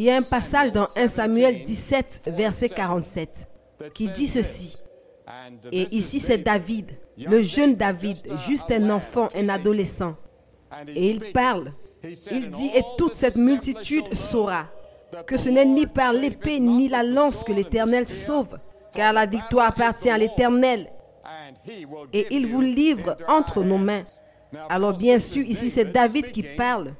Il y a un passage dans 1 Samuel 17, verset 47, qui dit ceci. Et ici, c'est David, le jeune David, juste un enfant, un adolescent. Et il parle. Il dit, et toute cette multitude saura que ce n'est ni par l'épée ni la lance que l'Éternel sauve, car la victoire appartient à l'Éternel, et il vous livre entre nos mains. Alors bien sûr, ici c'est David qui parle,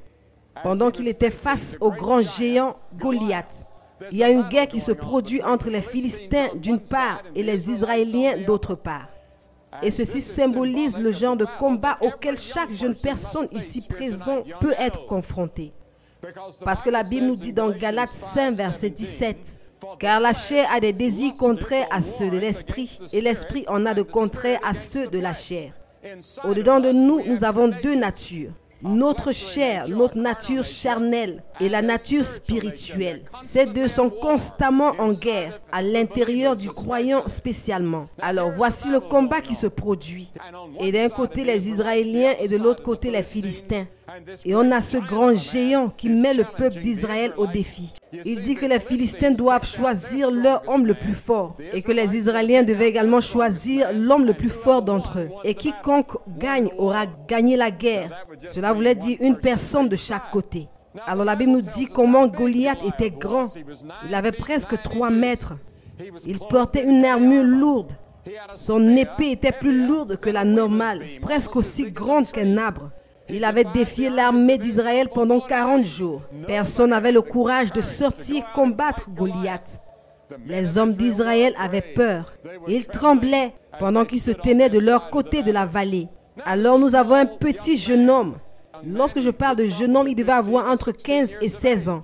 pendant qu'il était face au grand géant Goliath. Il y a une guerre qui se produit entre les Philistins d'une part et les Israéliens d'autre part. Et ceci symbolise le genre de combat auquel chaque jeune personne ici présente peut être confrontée. Parce que la Bible nous dit dans Galates 5, verset 17, car la chair a des désirs contraires à ceux de l'esprit, et l'esprit en a de contraires à ceux de la chair. Au-dedans de nous, nous avons deux natures notre chair, notre nature charnelle et la nature spirituelle. Ces deux sont constamment en guerre, à l'intérieur du croyant spécialement. Alors voici le combat qui se produit. Et d'un côté les Israéliens et de l'autre côté les Philistins. Et on a ce grand géant qui met le peuple d'Israël au défi. Il dit que les Philistins doivent choisir leur homme le plus fort et que les Israéliens devaient également choisir l'homme le plus fort d'entre eux. Et quiconque gagne aura gagné la guerre. Cela voulait dire une personne de chaque côté. Alors la Bible nous dit comment Goliath était grand. Il avait presque 3 mètres. Il portait une armure lourde. Son épée était plus lourde que la normale, presque aussi grande qu'un arbre. Il avait défié l'armée d'Israël pendant 40 jours. Personne n'avait le courage de sortir combattre Goliath. Les hommes d'Israël avaient peur. Ils tremblaient pendant qu'ils se tenaient de leur côté de la vallée. Alors nous avons un petit jeune homme. Lorsque je parle de jeune homme, il devait avoir entre 15 et 16 ans.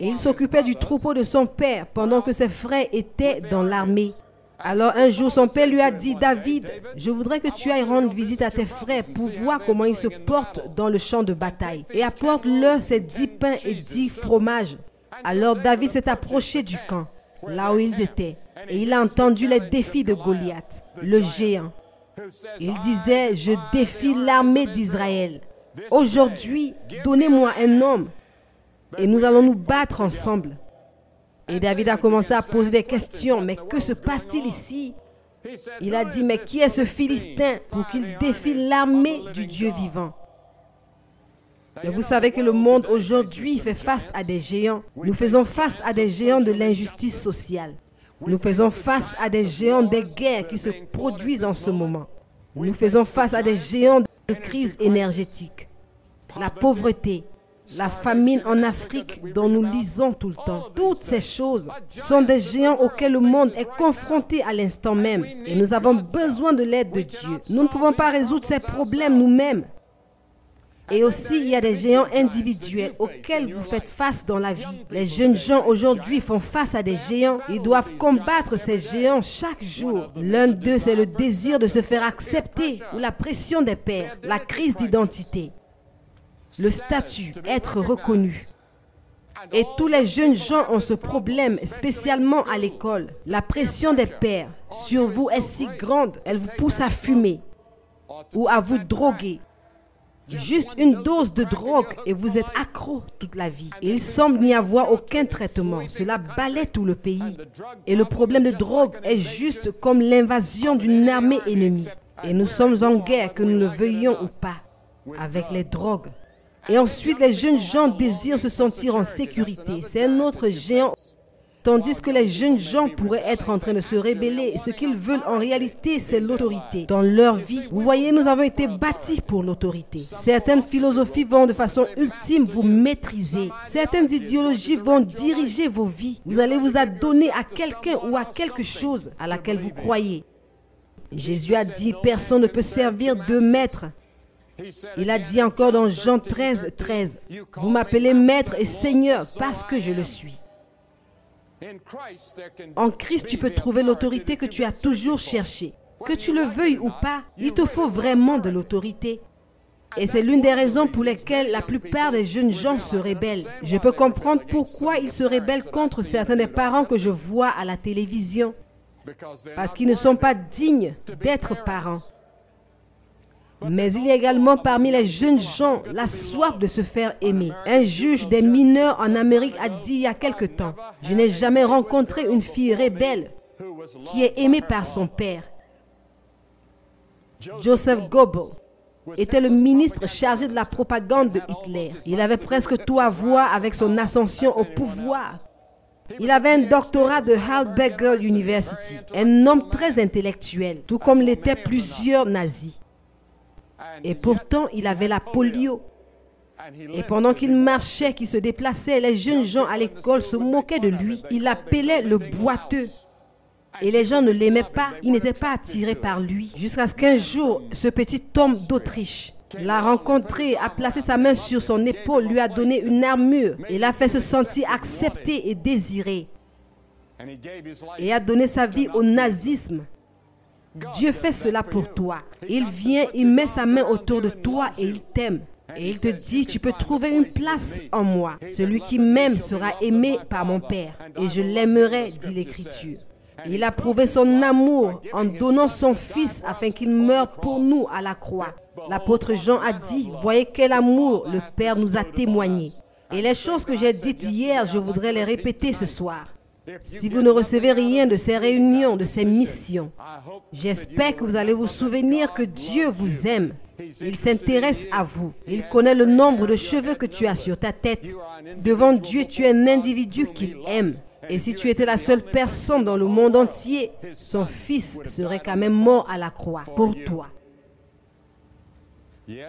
Et il s'occupait du troupeau de son père pendant que ses frères étaient dans l'armée. Alors un jour, son père lui a dit, David, je voudrais que tu ailles rendre visite à tes frères pour voir comment ils se portent dans le champ de bataille. Et apporte-leur ces dix pains et dix fromages. Alors David s'est approché du camp, là où ils étaient, et il a entendu les défis de Goliath, le géant. Il disait, je défie l'armée d'Israël. Aujourd'hui, donnez-moi un homme, et nous allons nous battre ensemble. Et David a commencé à poser des questions. Mais que se passe-t-il ici? Il a dit, mais qui est ce Philistin pour qu'il défie l'armée du Dieu vivant? Mais vous savez que le monde aujourd'hui fait face à des géants. Nous faisons face à des géants de l'injustice sociale. Nous faisons face à des géants des guerres qui se produisent en ce moment. Nous faisons face à des géants de crise énergétique, la pauvreté, la famine en Afrique dont nous lisons tout le temps. Toutes ces choses sont des géants auxquels le monde est confronté à l'instant même. Et nous avons besoin de l'aide de Dieu. Nous ne pouvons pas résoudre ces problèmes nous-mêmes. Et aussi, il y a des géants individuels auxquels vous faites face dans la vie. Les jeunes gens aujourd'hui font face à des géants. Ils doivent combattre ces géants chaque jour. L'un d'eux, c'est le désir de se faire accepter ou la pression des pères, la crise d'identité le statut, être reconnu. Et tous les jeunes gens ont ce problème, spécialement à l'école. La pression des pères sur vous est si grande, elle vous pousse à fumer ou à vous droguer. Juste une dose de drogue et vous êtes accro toute la vie. il semble n'y avoir aucun traitement. Cela balaie tout le pays. Et le problème de drogue est juste comme l'invasion d'une armée ennemie. Et nous sommes en guerre, que nous le veuillions ou pas, avec les drogues. Et ensuite, les jeunes gens désirent se sentir en sécurité. C'est un autre géant. Tandis que les jeunes gens pourraient être en train de se rébeller. Ce qu'ils veulent en réalité, c'est l'autorité dans leur vie. Vous voyez, nous avons été bâtis pour l'autorité. Certaines philosophies vont de façon ultime vous maîtriser. Certaines idéologies vont diriger vos vies. Vous allez vous adonner à quelqu'un ou à quelque chose à laquelle vous croyez. Jésus a dit, personne ne peut servir deux maîtres. Il a dit encore dans Jean 13, 13, Vous m'appelez maître et seigneur parce que je le suis. En Christ, tu peux trouver l'autorité que tu as toujours cherchée. Que tu le veuilles ou pas, il te faut vraiment de l'autorité. Et c'est l'une des raisons pour lesquelles la plupart des jeunes gens se rébellent. Je peux comprendre pourquoi ils se rébellent contre certains des parents que je vois à la télévision. Parce qu'ils ne sont pas dignes d'être parents. Mais il y a également parmi les jeunes gens la soif de se faire aimer. Un juge des mineurs en Amérique a dit il y a quelque temps, je n'ai jamais rencontré une fille rebelle qui est aimée par son père. Joseph Goebbels était le ministre chargé de la propagande de Hitler. Il avait presque tout à voir avec son ascension au pouvoir. Il avait un doctorat de Heidelberg University, un homme très intellectuel, tout comme l'étaient plusieurs nazis. Et pourtant, il avait la polio. Et pendant qu'il marchait, qu'il se déplaçait, les jeunes gens à l'école se moquaient de lui. Il l'appelait le boiteux. Et les gens ne l'aimaient pas, ils n'étaient pas attirés par lui. Jusqu'à ce qu'un jour, ce petit homme d'Autriche l'a rencontré, a placé sa main sur son épaule, lui a donné une armure et l'a fait se sentir accepté et désiré. Et a donné sa vie au nazisme. Dieu fait cela pour toi. Il vient, il met sa main autour de toi et il t'aime. Et il te dit, tu peux trouver une place en moi. Celui qui m'aime sera aimé par mon Père. Et je l'aimerai, dit l'Écriture. Il a prouvé son amour en donnant son Fils afin qu'il meure pour nous à la croix. L'apôtre Jean a dit, voyez quel amour le Père nous a témoigné. Et les choses que j'ai dites hier, je voudrais les répéter ce soir. Si vous ne recevez rien de ces réunions, de ces missions, j'espère que vous allez vous souvenir que Dieu vous aime. Il s'intéresse à vous. Il connaît le nombre de cheveux que tu as sur ta tête. Devant Dieu, tu es un individu qu'il aime. Et si tu étais la seule personne dans le monde entier, son fils serait quand même mort à la croix pour toi.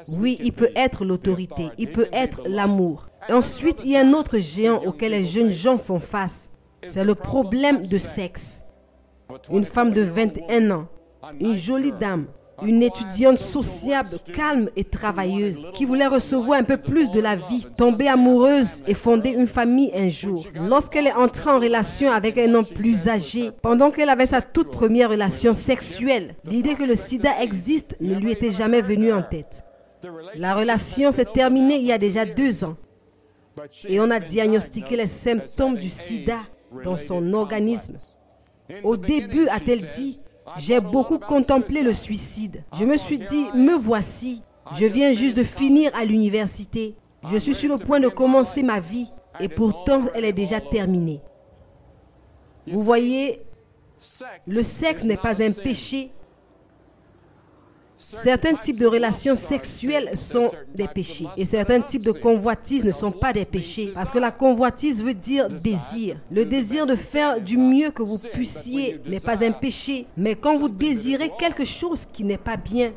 Oui, il peut être l'autorité, il peut être l'amour. Ensuite, il y a un autre géant auquel les jeunes gens font face. C'est le problème de sexe. Une femme de 21 ans, une jolie dame, une étudiante sociable, calme et travailleuse, qui voulait recevoir un peu plus de la vie, tomber amoureuse et fonder une famille un jour. Lorsqu'elle est entrée en relation avec un homme plus âgé, pendant qu'elle avait sa toute première relation sexuelle, l'idée que le sida existe ne lui était jamais venue en tête. La relation s'est terminée il y a déjà deux ans et on a diagnostiqué les symptômes du sida dans son organisme. Au début, a-t-elle dit, j'ai beaucoup contemplé le suicide. Je me suis dit, me voici. Je viens juste de finir à l'université. Je suis sur le point de commencer ma vie et pourtant elle est déjà terminée. Vous voyez, le sexe n'est pas un péché, Certains types de relations sexuelles sont des péchés et certains types de convoitises ne sont pas des péchés parce que la convoitise veut dire désir. Le désir de faire du mieux que vous puissiez n'est pas un péché, mais quand vous désirez quelque chose qui n'est pas bien,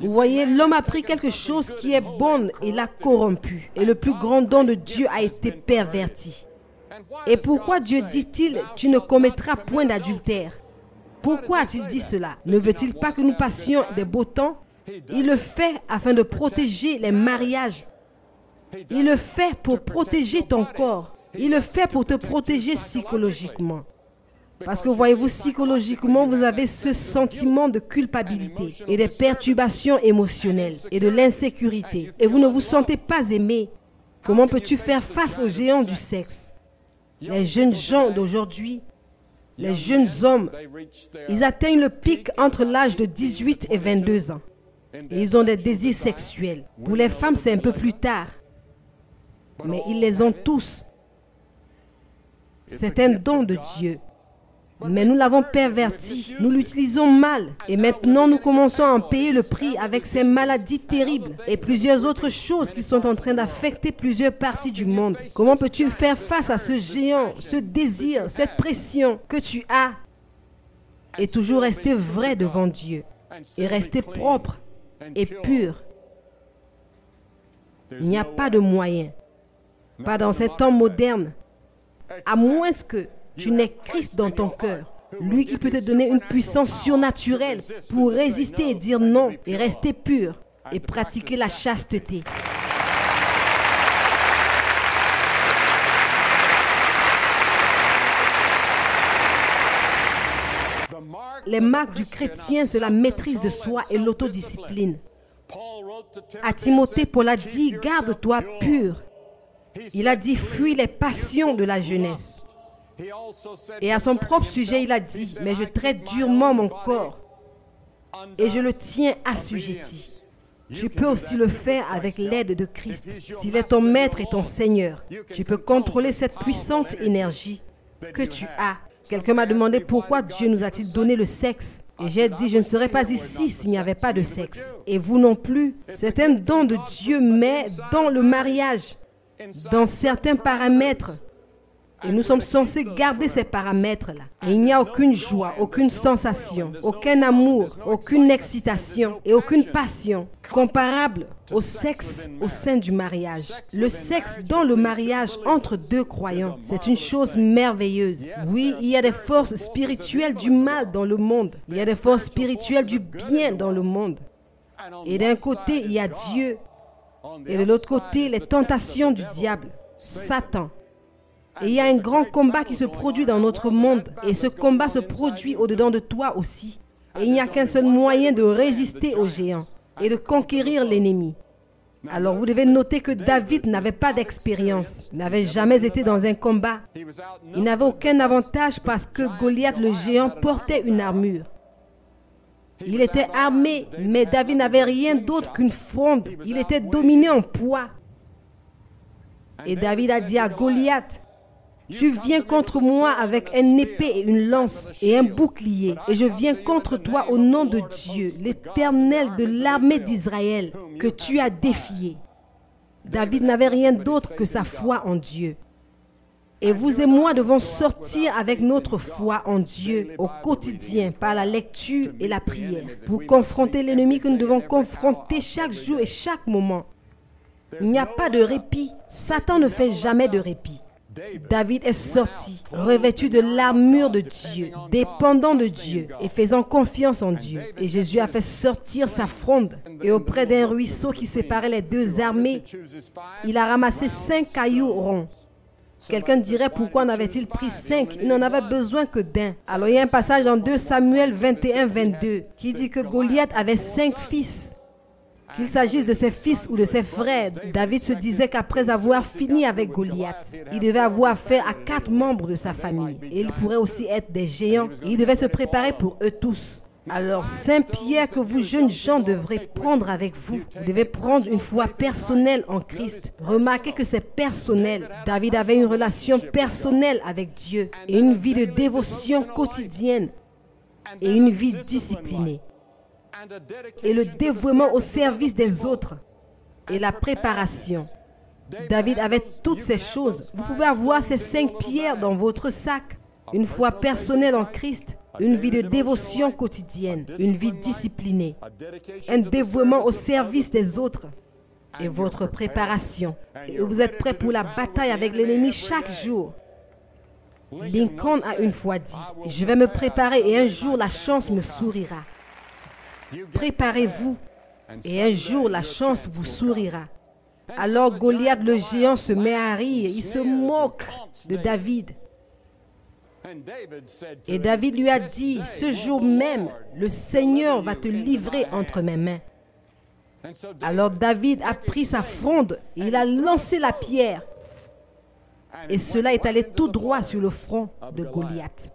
vous voyez, l'homme a pris quelque chose qui est bon et l'a corrompu. Et le plus grand don de Dieu a été perverti. Et pourquoi Dieu dit-il, tu ne commettras point d'adultère? Pourquoi a-t-il dit cela? Ne veut-il pas que nous passions des beaux temps? Il le fait afin de protéger les mariages. Il le fait pour protéger ton corps. Il le fait pour te protéger psychologiquement. Parce que voyez-vous, psychologiquement, vous avez ce sentiment de culpabilité et des perturbations émotionnelles et de l'insécurité. Et vous ne vous sentez pas aimé. Comment peux-tu faire face aux géants du sexe? Les jeunes gens d'aujourd'hui les jeunes hommes, ils atteignent le pic entre l'âge de 18 et 22 ans. Et ils ont des désirs sexuels. Pour les femmes, c'est un peu plus tard. Mais ils les ont tous. C'est un don de Dieu. Mais nous l'avons perverti, nous l'utilisons mal. Et maintenant, nous commençons à en payer le prix avec ces maladies terribles et plusieurs autres choses qui sont en train d'affecter plusieurs parties du monde. Comment peux-tu faire face à ce géant, ce désir, cette pression que tu as et toujours rester vrai devant Dieu et rester propre et pur? Il n'y a pas de moyen, pas dans ces temps modernes, à moins que tu n'es Christ dans ton cœur. Lui qui peut te donner une puissance surnaturelle pour résister et dire non et rester pur et pratiquer la chasteté. Les marques du chrétien, c'est la maîtrise de soi et l'autodiscipline. À Timothée, Paul a dit, garde-toi pur. Il a dit, fuis les passions de la jeunesse. Et à son propre sujet, il a dit, mais je traite durement mon corps et je le tiens assujetti. Tu peux aussi le faire avec l'aide de Christ. S'il est ton maître et ton Seigneur, tu peux contrôler cette puissante énergie que tu as. Quelqu'un m'a demandé pourquoi Dieu nous a-t-il donné le sexe. Et j'ai dit, je ne serais pas ici s'il n'y avait pas de sexe. Et vous non plus. C'est un don de Dieu, mais dans le mariage, dans certains paramètres, et nous sommes censés garder ces paramètres-là. Il n'y a aucune joie, aucune sensation, aucun amour, aucune excitation et aucune passion comparable au sexe au sein du mariage. Le sexe dans le mariage entre deux croyants, c'est une chose merveilleuse. Oui, il y a des forces spirituelles du mal dans le monde. Il y a des forces spirituelles du bien dans le monde. Et d'un côté, il y a Dieu. Et de l'autre côté, les tentations du diable, Satan. Et il y a un grand combat qui se produit dans notre monde. Et ce combat se produit au-dedans de toi aussi. Et il n'y a qu'un seul moyen de résister aux géants et de conquérir l'ennemi. Alors vous devez noter que David n'avait pas d'expérience, n'avait jamais été dans un combat. Il n'avait aucun avantage parce que Goliath le géant portait une armure. Il était armé, mais David n'avait rien d'autre qu'une fronde. Il était dominé en poids. Et David a dit à Goliath, tu viens contre moi avec un épée et une lance et un bouclier, et je viens contre toi au nom de Dieu, l'Éternel de l'armée d'Israël, que tu as défié. David n'avait rien d'autre que sa foi en Dieu. Et vous et moi devons sortir avec notre foi en Dieu au quotidien par la lecture et la prière pour confronter l'ennemi que nous devons confronter chaque jour et chaque moment. Il n'y a pas de répit. Satan ne fait jamais de répit. David est sorti, revêtu de l'armure de Dieu, dépendant de Dieu et faisant confiance en Dieu. Et Jésus a fait sortir sa fronde. Et auprès d'un ruisseau qui séparait les deux armées, il a ramassé cinq cailloux ronds. Quelqu'un dirait pourquoi n'avait-il pris cinq? Il n'en avait besoin que d'un. Alors il y a un passage dans 2 Samuel 21, 22 qui dit que Goliath avait cinq fils. Qu'il s'agisse de ses fils ou de ses frères, David se disait qu'après avoir fini avec Goliath, il devait avoir affaire à quatre membres de sa famille. Et ils pourraient aussi être des géants. Et il devait se préparer pour eux tous. Alors, Saint-Pierre, que vous jeunes gens devrez prendre avec vous. Vous devez prendre une foi personnelle en Christ. Remarquez que c'est personnel. David avait une relation personnelle avec Dieu et une vie de dévotion quotidienne et une vie disciplinée et le dévouement au service des autres et la préparation. David avait toutes ces choses. Vous pouvez avoir ces cinq pierres dans votre sac. Une foi personnelle en Christ, une vie de dévotion quotidienne, une vie disciplinée, un dévouement au service des autres et votre préparation. Et vous êtes prêt pour la bataille avec l'ennemi chaque jour. Lincoln a une fois dit, je vais me préparer et un jour la chance me sourira. Préparez-vous et un jour la chance vous sourira. Alors Goliath le géant se met à rire, il se moque de David. Et David lui a dit, ce jour même, le Seigneur va te livrer entre mes mains. Alors David a pris sa fronde et il a lancé la pierre. Et cela est allé tout droit sur le front de Goliath.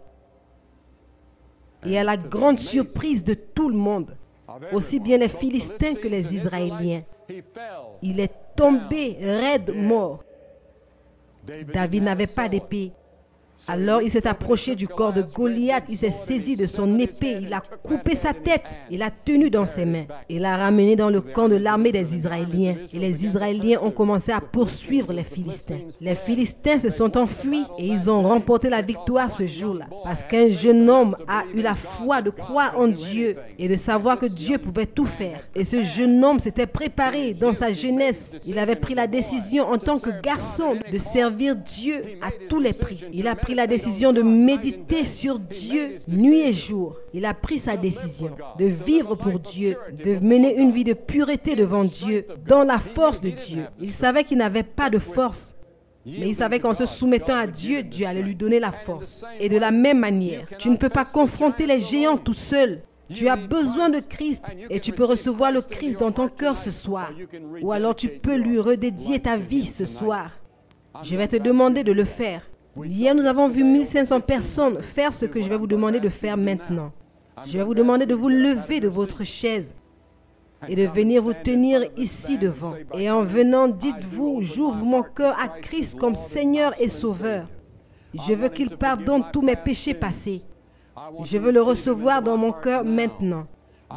Et à la grande surprise de tout le monde, aussi bien les Philistins que les Israéliens. Il est tombé raide mort. David n'avait pas d'épée. Alors il s'est approché du corps de Goliath, il s'est saisi de son épée, il a coupé sa tête, il l'a tenu dans ses mains, il l'a ramené dans le camp de l'armée des Israéliens. Et les Israéliens ont commencé à poursuivre les Philistins. Les Philistins se sont enfuis et ils ont remporté la victoire ce jour-là. Parce qu'un jeune homme a eu la foi de croire en Dieu et de savoir que Dieu pouvait tout faire. Et ce jeune homme s'était préparé dans sa jeunesse. Il avait pris la décision en tant que garçon de servir Dieu à tous les prix. Il a pris la décision de méditer sur Dieu nuit et jour. Il a pris sa décision de vivre pour Dieu, de mener une vie de pureté devant Dieu, dans la force de Dieu. Il savait qu'il n'avait pas de force, mais il savait qu'en se soumettant à Dieu, Dieu allait lui donner la force. Et de la même manière, tu ne peux pas confronter les géants tout seul. Tu as besoin de Christ et tu peux recevoir le Christ dans ton cœur ce soir. Ou alors tu peux lui redédier ta vie ce soir. Je vais te demander de le faire. Hier, nous avons vu 1500 personnes faire ce que je vais vous demander de faire maintenant. Je vais vous demander de vous lever de votre chaise et de venir vous tenir ici devant. Et en venant, dites-vous, j'ouvre mon cœur à Christ comme Seigneur et Sauveur. Je veux qu'il pardonne tous mes péchés passés. Je veux le recevoir dans mon cœur maintenant.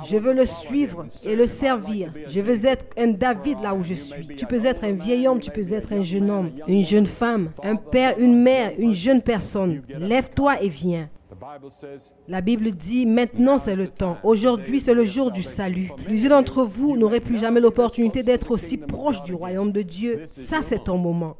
Je veux le suivre et le servir. Je veux être un David là où je suis. Tu peux être un vieil homme, tu peux être un jeune homme, une jeune femme, un père, une mère, une jeune personne. Lève-toi et viens. La Bible dit, maintenant c'est le temps. Aujourd'hui c'est le jour du salut. Plusieurs d'entre vous n'auraient plus jamais l'opportunité d'être aussi proche du royaume de Dieu. Ça c'est ton moment.